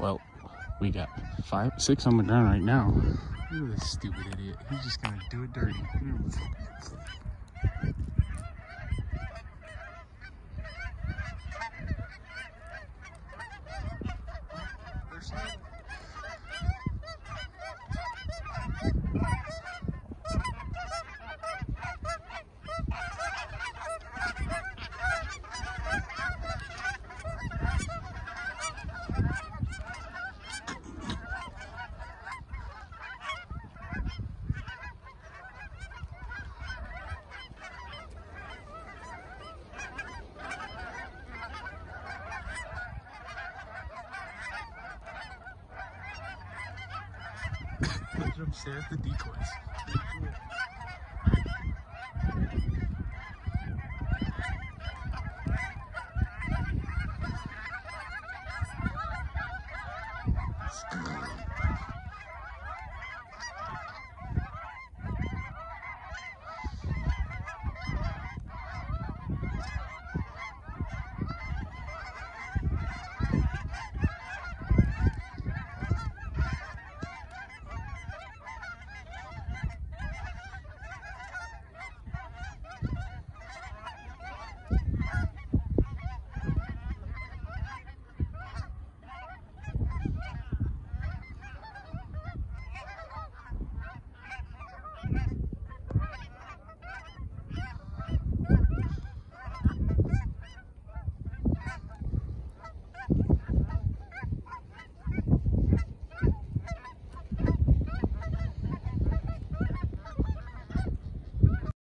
Well, we got five, six on the ground right now. Look at this stupid idiot. He's just gonna do it dirty. Hmm. Them stare at the decoys.